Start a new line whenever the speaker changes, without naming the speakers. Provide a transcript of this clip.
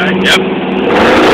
right?
Yep.